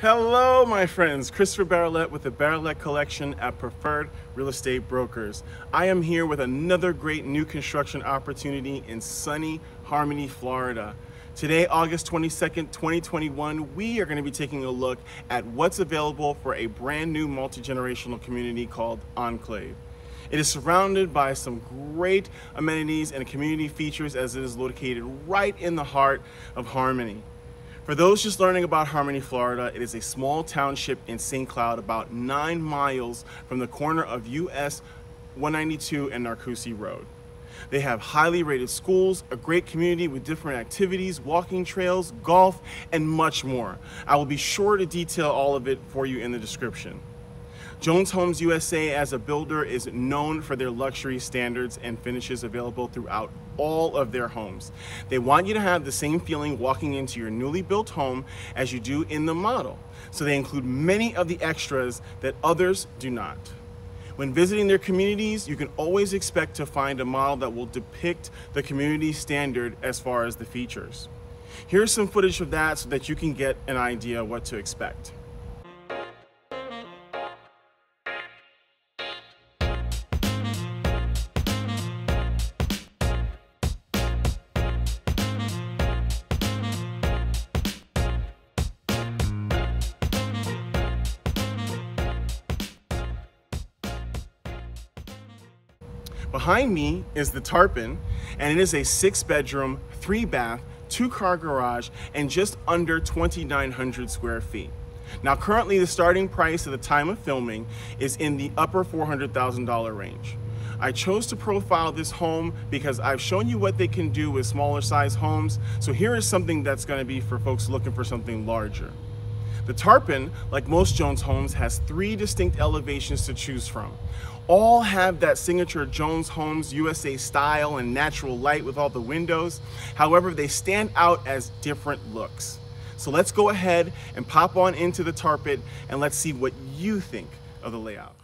Hello, my friends. Christopher Baroulette with the Baroulette Collection at Preferred Real Estate Brokers. I am here with another great new construction opportunity in sunny Harmony, Florida. Today, August 22nd, 2021, we are going to be taking a look at what's available for a brand new multi-generational community called Enclave. It is surrounded by some great amenities and community features as it is located right in the heart of Harmony. For those just learning about Harmony, Florida, it is a small township in St. Cloud about nine miles from the corner of US 192 and Narcoossee Road. They have highly rated schools, a great community with different activities, walking trails, golf, and much more. I will be sure to detail all of it for you in the description. Jones Homes USA as a builder is known for their luxury standards and finishes available throughout all of their homes. They want you to have the same feeling walking into your newly built home as you do in the model. So they include many of the extras that others do not. When visiting their communities, you can always expect to find a model that will depict the community standard as far as the features. Here's some footage of that so that you can get an idea what to expect. Behind me is the Tarpon, and it is a six bedroom, three bath, two car garage, and just under 2,900 square feet. Now currently the starting price at the time of filming is in the upper $400,000 range. I chose to profile this home because I've shown you what they can do with smaller size homes. So here is something that's gonna be for folks looking for something larger. The Tarpon, like most Jones homes, has three distinct elevations to choose from all have that signature Jones Homes USA style and natural light with all the windows. However, they stand out as different looks. So let's go ahead and pop on into the tarpon and let's see what you think of the layout.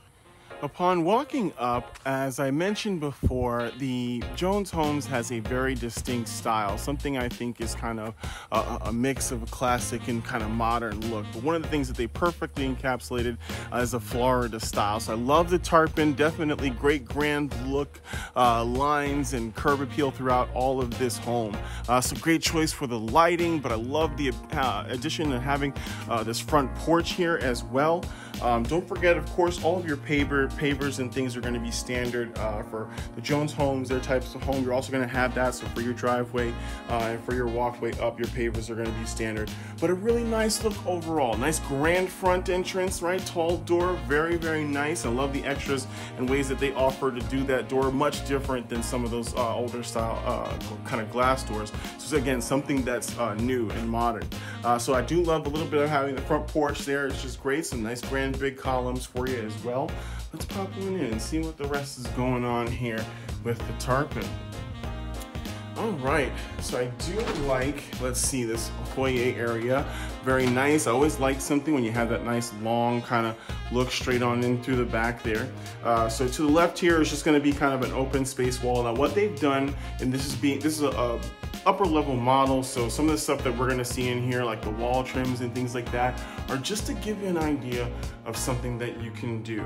Upon walking up, as I mentioned before, the Jones Homes has a very distinct style, something I think is kind of a, a mix of a classic and kind of modern look. But one of the things that they perfectly encapsulated uh, is a Florida style. So I love the tarpon, definitely great grand look, uh, lines and curb appeal throughout all of this home. Uh, so great choice for the lighting, but I love the uh, addition of having uh, this front porch here as well. Um, don't forget, of course, all of your paver, pavers and things are going to be standard uh, for the Jones homes, their types of home. You're also going to have that. So for your driveway uh, and for your walkway up, your pavers are going to be standard. But a really nice look overall. Nice grand front entrance, right? Tall door, very, very nice. I love the extras and ways that they offer to do that door. Much different than some of those uh, older style uh, kind of glass doors. So again, something that's uh, new and modern. Uh, so I do love a little bit of having the front porch there. It's just great. Some nice grand big columns for you as well. Let's pop one in and see what the rest is going on here with the tarpon. All right, so I do like, let's see, this foyer area. Very nice. I always like something when you have that nice long kind of look straight on in through the back there. Uh, so to the left here is just gonna be kind of an open space wall. Now what they've done, and this is being, this is a, a upper level model. So some of the stuff that we're gonna see in here, like the wall trims and things like that, are just to give you an idea of something that you can do,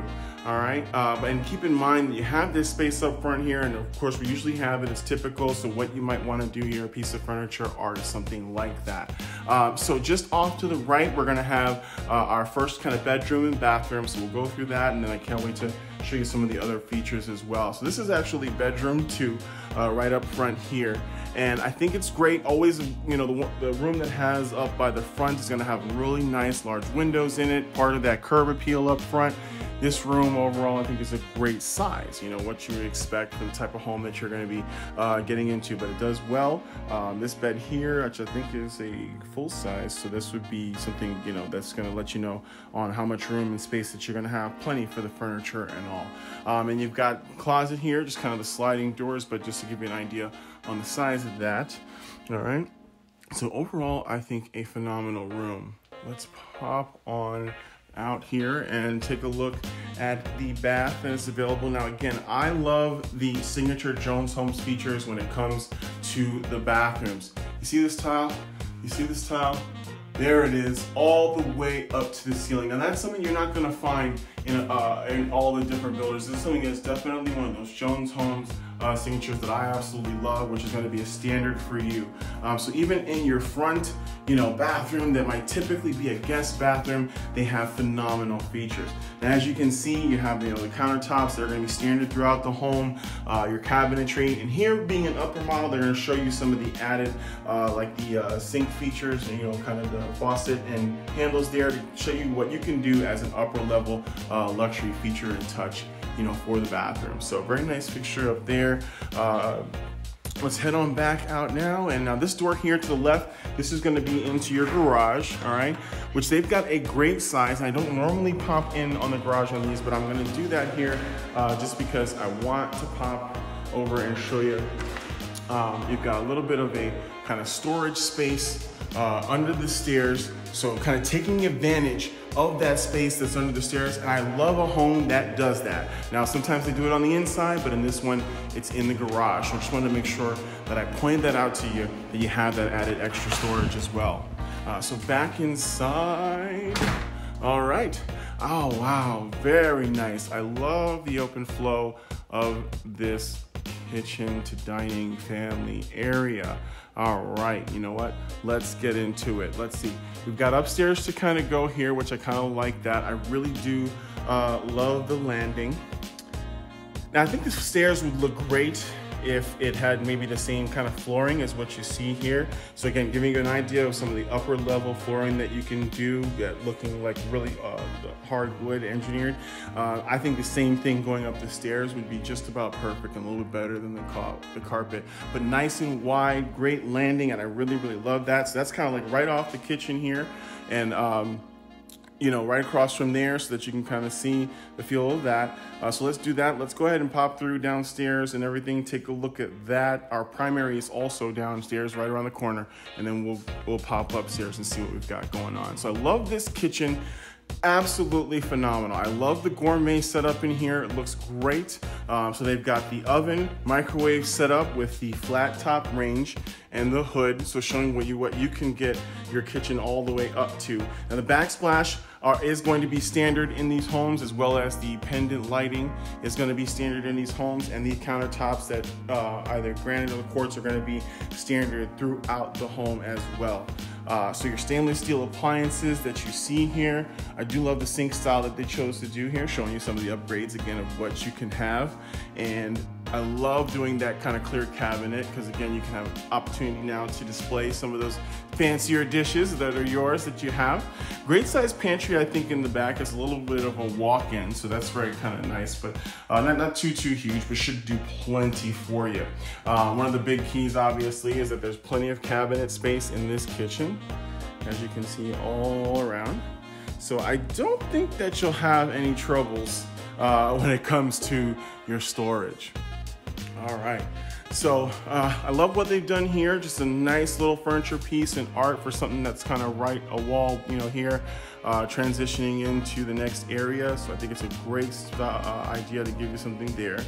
all right? Uh, and keep in mind that you have this space up front here, and of course we usually have it as typical, so what you might wanna do here, a piece of furniture, art, something like that. Uh, so just off to the right, we're gonna have uh, our first kind of bedroom and bathroom, so we'll go through that, and then I can't wait to show you some of the other features as well. So this is actually bedroom two, uh, right up front here. And I think it's great, always, you know, the, the room that has up by the front is gonna have really nice large windows in it, part of that curb appeal up front. This room overall, I think is a great size, you know, what you would expect for the type of home that you're gonna be uh, getting into, but it does well. Um, this bed here, which I think is a full size, so this would be something, you know, that's gonna let you know on how much room and space that you're gonna have, plenty for the furniture and all. Um, and you've got closet here, just kind of the sliding doors, but just to give you an idea on the size of that, all right? So overall, I think a phenomenal room. Let's pop on out here and take a look at the bath that is available. Now again, I love the signature Jones Homes features when it comes to the bathrooms. You see this tile? You see this tile? There it is, all the way up to the ceiling. Now that's something you're not gonna find in, uh, all the different builders. This is definitely one of those Jones Homes uh, signatures that I absolutely love, which is gonna be a standard for you. Um, so even in your front, you know, bathroom that might typically be a guest bathroom, they have phenomenal features. And as you can see, you have you know, the countertops that are gonna be standard throughout the home, uh, your cabinetry, and here being an upper model, they're gonna show you some of the added, uh, like the uh, sink features, and, you know, kind of the faucet and handles there to show you what you can do as an upper level uh, luxury feature and touch you know, for the bathroom. So very nice fixture up there. Uh, Let's head on back out now. And now this door here to the left, this is gonna be into your garage, all right? Which they've got a great size. I don't normally pop in on the garage on these, but I'm gonna do that here uh, just because I want to pop over and show you. Um, you've got a little bit of a kind of storage space uh, under the stairs. So kind of taking advantage of that space that's under the stairs. And I love a home that does that. Now, sometimes they do it on the inside, but in this one, it's in the garage. I just wanted to make sure that I pointed that out to you, that you have that added extra storage as well. Uh, so back inside. All right. Oh, wow. Very nice. I love the open flow of this kitchen to dining family area. All right, you know what? Let's get into it. Let's see. We've got upstairs to kind of go here, which I kind of like that. I really do uh, love the landing. Now, I think the stairs would look great if it had maybe the same kind of flooring as what you see here. So again, giving you an idea of some of the upper level flooring that you can do, that looking like really uh, hardwood engineered. Uh, I think the same thing going up the stairs would be just about perfect and a little bit better than the, the carpet. But nice and wide, great landing, and I really, really love that. So that's kind of like right off the kitchen here. And um, you know, right across from there so that you can kind of see the feel of that. Uh, so let's do that. Let's go ahead and pop through downstairs and everything. Take a look at that. Our primary is also downstairs right around the corner and then we'll, we'll pop upstairs and see what we've got going on. So I love this kitchen absolutely phenomenal. I love the gourmet setup in here. It looks great. Um, so they've got the oven, microwave setup with the flat top range and the hood. So showing what you what you can get your kitchen all the way up to. Now the backsplash are, is going to be standard in these homes as well as the pendant lighting is going to be standard in these homes and the countertops that uh, either granite or quartz are going to be standard throughout the home as well. Uh, so your stainless steel appliances that you see here, I do love the sink style that they chose to do here, showing you some of the upgrades again of what you can have. And I love doing that kind of clear cabinet because again, you can have opportunity now to display some of those fancier dishes that are yours that you have. Great size pantry, I think in the back is a little bit of a walk-in, so that's very kind of nice, but uh, not, not too, too huge, but should do plenty for you. Uh, one of the big keys, obviously, is that there's plenty of cabinet space in this kitchen, as you can see all around. So I don't think that you'll have any troubles uh, when it comes to your storage. All right. So uh, I love what they've done here. Just a nice little furniture piece and art for something that's kind of right a wall, you know, here, uh, transitioning into the next area. So I think it's a great uh, idea to give you something there.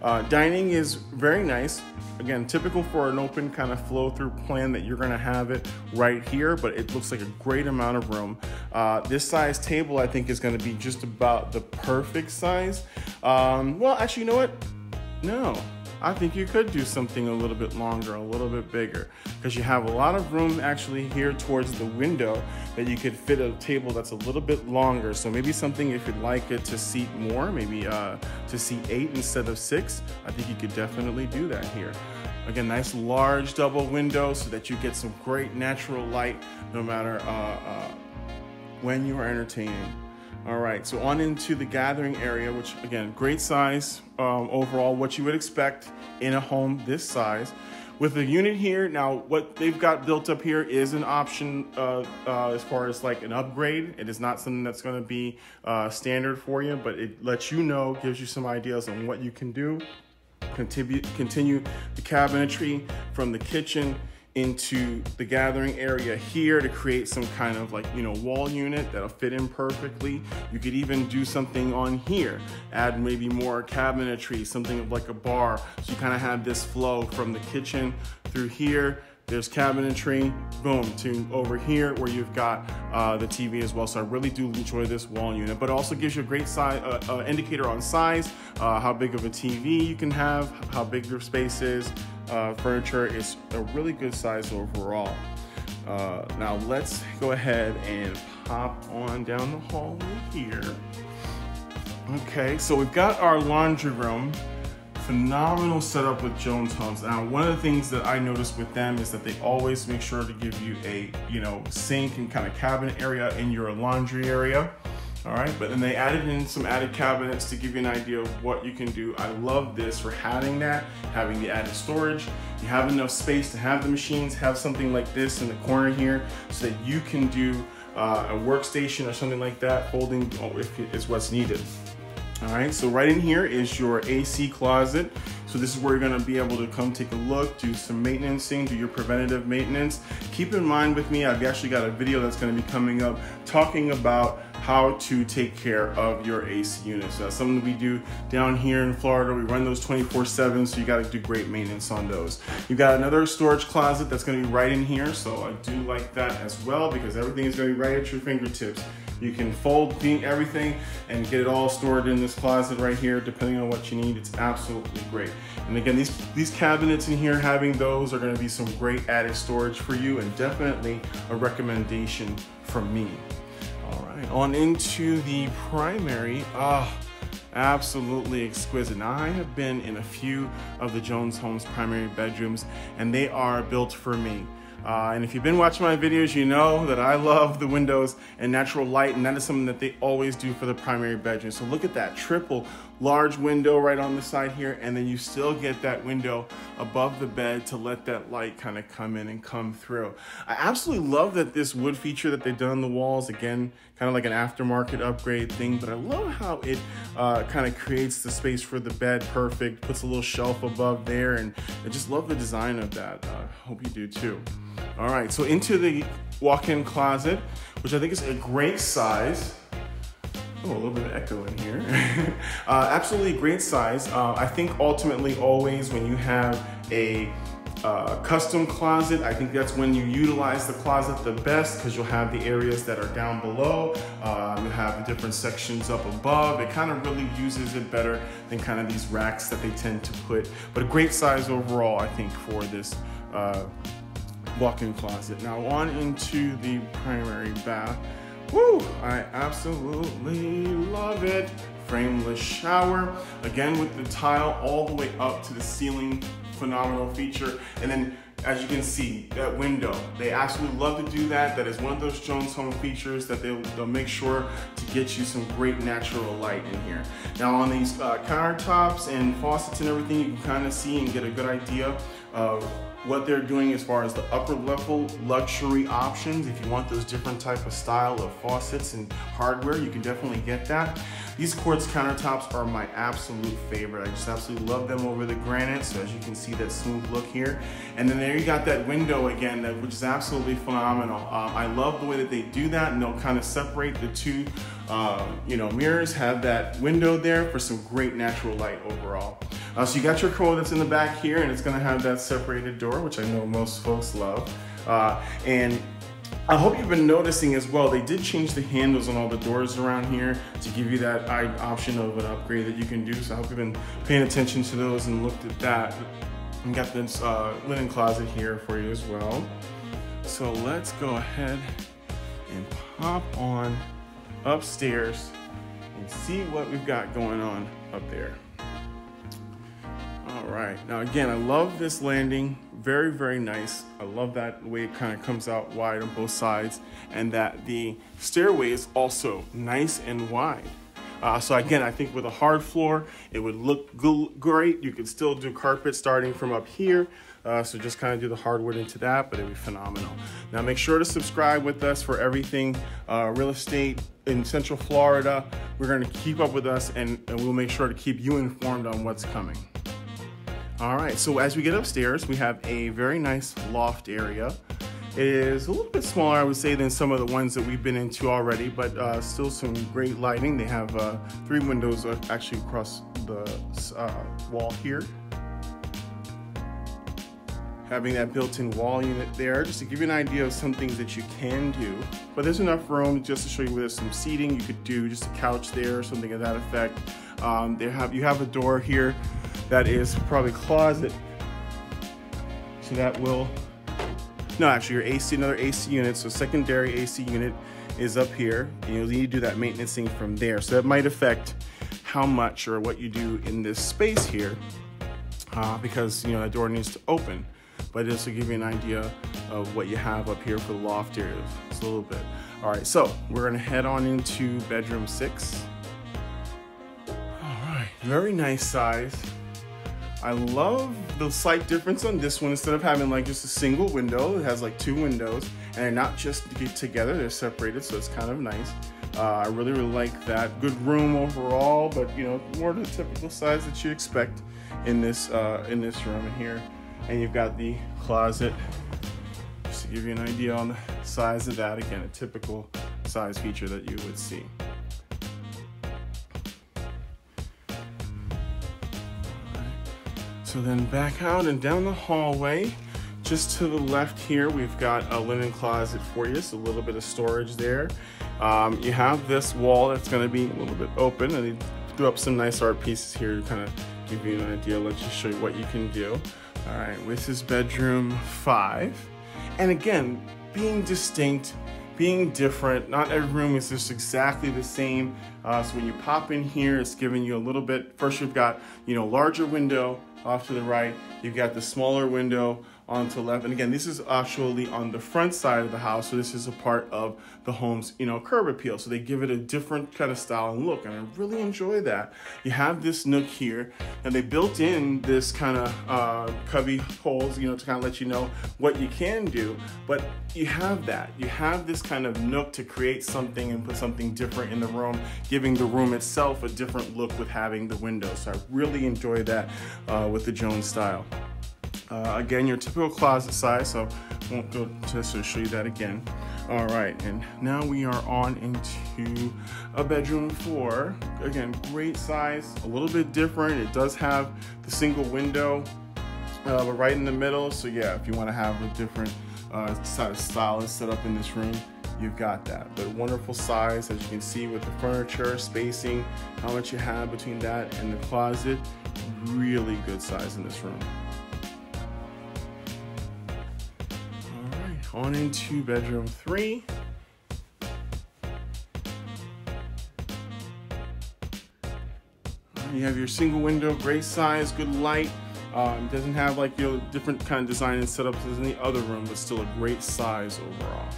Uh, dining is very nice. Again, typical for an open kind of flow through plan that you're gonna have it right here, but it looks like a great amount of room. Uh, this size table I think is gonna be just about the perfect size. Um, well, actually, you know what? No, I think you could do something a little bit longer, a little bit bigger, because you have a lot of room actually here towards the window that you could fit a table that's a little bit longer. So maybe something if you'd like it to seat more, maybe uh, to seat eight instead of six, I think you could definitely do that here. Again, nice large double window so that you get some great natural light no matter uh, uh, when you are entertaining. All right, so on into the gathering area, which again, great size um, overall, what you would expect in a home this size. With the unit here, now what they've got built up here is an option uh, uh, as far as like an upgrade. It is not something that's gonna be uh, standard for you, but it lets you know, gives you some ideas on what you can do. Continue, continue the cabinetry from the kitchen into the gathering area here to create some kind of like, you know, wall unit that'll fit in perfectly. You could even do something on here, add maybe more cabinetry, something of like a bar. So you kind of have this flow from the kitchen through here there's cabinetry, boom, to over here where you've got uh, the TV as well. So I really do enjoy this wall unit, but it also gives you a great size, uh, uh, indicator on size, uh, how big of a TV you can have, how big your space is. Uh, furniture is a really good size overall. Uh, now let's go ahead and pop on down the hallway here. Okay, so we've got our laundry room phenomenal setup with Jones Homes. Now, one of the things that I noticed with them is that they always make sure to give you a, you know, sink and kind of cabinet area in your laundry area. All right, but then they added in some added cabinets to give you an idea of what you can do. I love this for having that, having the added storage. You have enough space to have the machines, have something like this in the corner here so that you can do uh, a workstation or something like that, folding if it's what's needed. All right, so right in here is your AC closet. So this is where you're gonna be able to come take a look, do some maintenancing, do your preventative maintenance. Keep in mind with me, I've actually got a video that's gonna be coming up talking about how to take care of your AC units. So that's something we do down here in Florida. We run those 24-7, so you gotta do great maintenance on those. You've got another storage closet that's gonna be right in here, so I do like that as well because everything is gonna be right at your fingertips. You can fold everything and get it all stored in this closet right here, depending on what you need. It's absolutely great. And again, these, these cabinets in here, having those are gonna be some great added storage for you and definitely a recommendation from me. All right, on into the primary. Ah, absolutely exquisite. Now I have been in a few of the Jones Homes primary bedrooms and they are built for me. Uh, and if you've been watching my videos, you know that I love the windows and natural light, and that is something that they always do for the primary bedroom. So look at that triple large window right on the side here, and then you still get that window above the bed to let that light kind of come in and come through. I absolutely love that this wood feature that they've done on the walls, again, kind of like an aftermarket upgrade thing, but I love how it uh, kind of creates the space for the bed perfect, puts a little shelf above there, and I just love the design of that. Uh, hope you do too. All right, so into the walk-in closet, which I think is a great size. Oh, a little bit of echo in here. uh, absolutely great size. Uh, I think ultimately always when you have a uh, custom closet, I think that's when you utilize the closet the best because you'll have the areas that are down below, um, you have different sections up above. It kind of really uses it better than kind of these racks that they tend to put. But a great size overall, I think, for this uh, walk-in closet. Now on into the primary bath. Woo, I absolutely love it. Frameless shower, again with the tile all the way up to the ceiling, phenomenal feature. And then as you can see, that window, they absolutely love to do that. That is one of those Jones Home features that they'll, they'll make sure to get you some great natural light in here. Now on these uh, countertops and faucets and everything, you can kind of see and get a good idea of what they're doing as far as the upper level luxury options. If you want those different type of style of faucets and hardware, you can definitely get that. These quartz countertops are my absolute favorite. I just absolutely love them over the granite. So as you can see that smooth look here. And then there you got that window again, that, which is absolutely phenomenal. Um, I love the way that they do that and they'll kind of separate the two uh, you know, mirrors, have that window there for some great natural light overall. Uh, so you got your code that's in the back here and it's gonna have that separated door, which I know most folks love. Uh, and I hope you've been noticing as well, they did change the handles on all the doors around here to give you that option of an upgrade that you can do. So I hope you've been paying attention to those and looked at that. And got this uh, linen closet here for you as well. So let's go ahead and pop on upstairs and see what we've got going on up there. All right, now again, I love this landing. Very, very nice. I love that way it kind of comes out wide on both sides and that the stairway is also nice and wide. Uh, so again, I think with a hard floor, it would look great. You could still do carpet starting from up here. Uh, so just kind of do the hardwood into that, but it'd be phenomenal. Now make sure to subscribe with us for everything uh, real estate in Central Florida. We're gonna keep up with us and, and we'll make sure to keep you informed on what's coming. All right, so as we get upstairs, we have a very nice loft area. It is a little bit smaller, I would say, than some of the ones that we've been into already, but uh, still some great lighting. They have uh, three windows actually across the uh, wall here. having that built-in wall unit there, just to give you an idea of some things that you can do. But there's enough room just to show you there's some seating you could do, just a couch there, something of that effect. Um, they have you have a door here that is probably closet, so that will no actually your AC another AC unit, so secondary AC unit is up here. And you'll need to do that maintenancing from there, so that might affect how much or what you do in this space here, uh, because you know that door needs to open. But just to give you an idea of what you have up here for the loft areas, it's a little bit. All right, so we're gonna head on into bedroom six. All right, very nice size. I love the slight difference on this one. Instead of having like just a single window, it has like two windows and they're not just together, they're separated, so it's kind of nice. Uh, I really, really like that. Good room overall, but you know, more the typical size that you expect in this uh, in this room in here. And you've got the closet, just to give you an idea on the size of that. Again, a typical size feature that you would see. So then back out and down the hallway, just to the left here, we've got a linen closet for you, so a little bit of storage there. Um, you have this wall that's gonna be a little bit open, and they threw up some nice art pieces here to kind of give you an idea. Let's just show you what you can do. All right, this is bedroom five. And again, being distinct, being different, not every room is just exactly the same. Uh, so when you pop in here, it's giving you a little bit, first you've got, you know, larger window off to the right, you've got the smaller window onto left. And again, this is actually on the front side of the house. So this is a part of the home's, you know, curb appeal. So they give it a different kind of style and look. And I really enjoy that. You have this nook here and they built in this kind of uh, cubby holes, you know, to kind of let you know what you can do. But you have that. You have this kind of nook to create something and put something different in the room, giving the room itself a different look with having the windows. So I really enjoy that uh, with the Jones style. Uh, again, your typical closet size, so won't go just to show you that again. All right, and now we are on into a bedroom four. Again, great size, a little bit different. It does have the single window, uh, but right in the middle. So yeah, if you want to have a different uh, style set up in this room, you've got that. But wonderful size, as you can see with the furniture, spacing, how much you have between that and the closet. Really good size in this room. On into bedroom three. You have your single window, great size, good light. Um, doesn't have like you know different kind of design and setups as in the other room, but still a great size overall.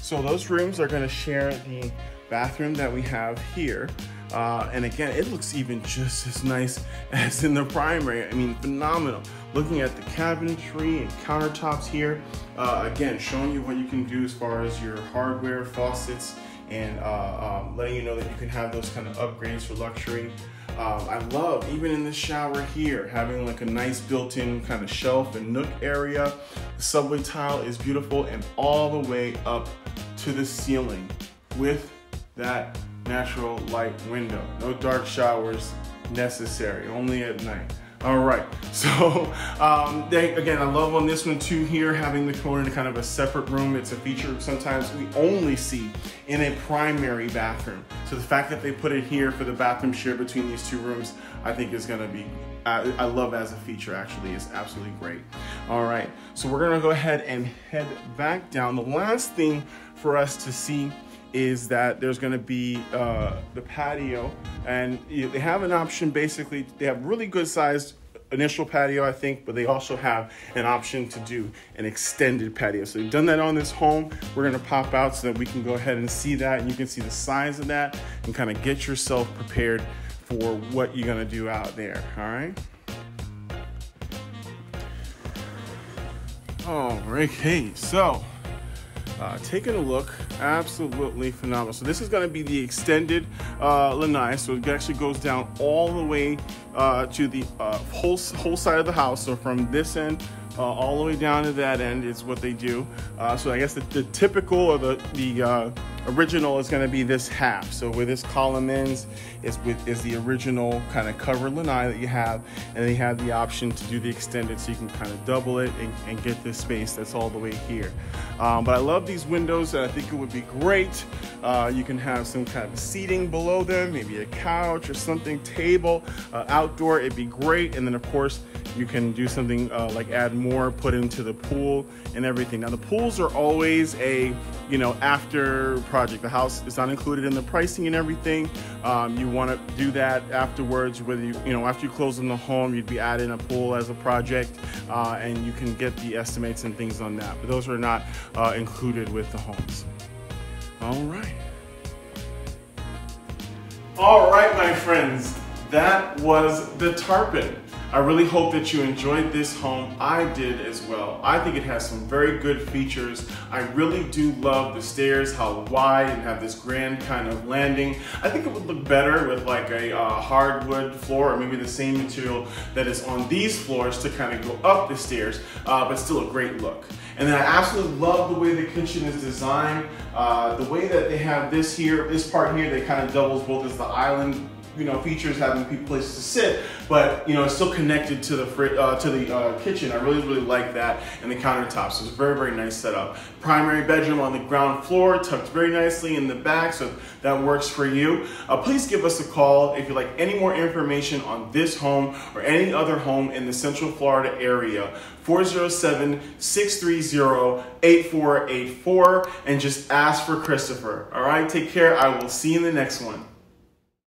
So those rooms are going to share the bathroom that we have here. Uh, and again, it looks even just as nice as in the primary. I mean, phenomenal. Looking at the cabinetry and countertops here, uh, again, showing you what you can do as far as your hardware, faucets, and uh, um, letting you know that you can have those kind of upgrades for luxury. Um, I love, even in the shower here, having like a nice built-in kind of shelf and nook area. The subway tile is beautiful and all the way up to the ceiling with that natural light window. No dark showers necessary, only at night. All right, so um, they, again, I love on this one too here, having the corner in kind of a separate room. It's a feature sometimes we only see in a primary bathroom. So the fact that they put it here for the bathroom share between these two rooms, I think is gonna be, I, I love as a feature actually, is absolutely great. All right, so we're gonna go ahead and head back down. The last thing for us to see is that there's going to be uh, the patio and you they have an option basically they have really good sized initial patio I think but they also have an option to do an extended patio. So we've done that on this home. We're going to pop out so that we can go ahead and see that and you can see the size of that and kind of get yourself prepared for what you're going to do out there all right? Oh okay so uh, taking a look, absolutely phenomenal. So this is going to be the extended uh, lanai. So it actually goes down all the way uh, to the uh, whole whole side of the house. So from this end uh, all the way down to that end is what they do. Uh, so I guess the, the, typical or the the uh, original is going to be this half. So where this column ends is with is the original kind of covered lanai that you have, and then you have the option to do the extended, so you can kind of double it and, and get this space that's all the way here. Um, but I love these windows, and I think it would be great. Uh, you can have some kind of seating below them, maybe a couch or something, table, uh, outdoor. It'd be great, and then of course you can do something uh, like add more, put into the pool and everything. Now the pools are always a, you know, after project. The house is not included in the pricing and everything. Um, you want to do that afterwards, whether you, you know, after you close on the home, you'd be adding a pool as a project uh, and you can get the estimates and things on that. But those are not uh, included with the homes. All right. All right, my friends, that was the tarpon. I really hope that you enjoyed this home. I did as well. I think it has some very good features. I really do love the stairs, how wide and have this grand kind of landing. I think it would look better with like a uh, hardwood floor or maybe the same material that is on these floors to kind of go up the stairs, uh, but still a great look. And then I absolutely love the way the kitchen is designed. Uh, the way that they have this here, this part here, that kind of doubles both as the island you know, features having places to sit, but you know, it's still connected to the uh, to the uh, kitchen. I really, really like that, and the countertops. So it's very, very nice setup. Primary bedroom on the ground floor, tucked very nicely in the back, so that works for you. Uh, please give us a call if you'd like any more information on this home or any other home in the Central Florida area. 407-630-8484 and just ask for Christopher. All right, take care. I will see you in the next one.